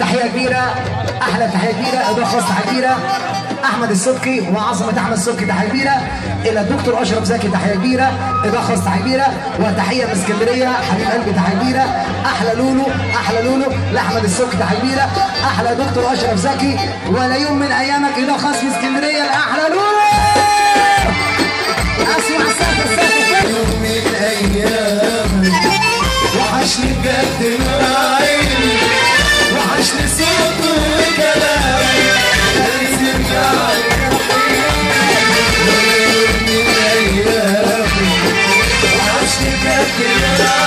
تحية كبيرة أحلى تحية كبيرة إضافة خاصة تحية كبيرة. أحمد السبكي وعظمة أحمد السبكي تحية كبيرة. إلى الدكتور أشرف زكي تحية كبيرة. إضافة خاصة تحية كبيرة. وتحية من اسكندرية حبيب قلبي تحية كبيرة. أحلى لولو أحلى لولو. لأحمد السبكي تحية كبيرة. أحلى دكتور أشرف زكي. ولا يوم من أيامك إضافة خاصة من اسكندرية. وحشني بجد مراعيني وحشني صوت وكلامي لازم يعرف وحشني بجد مراعيني